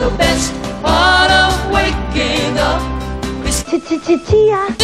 The best part of waking up is Tia.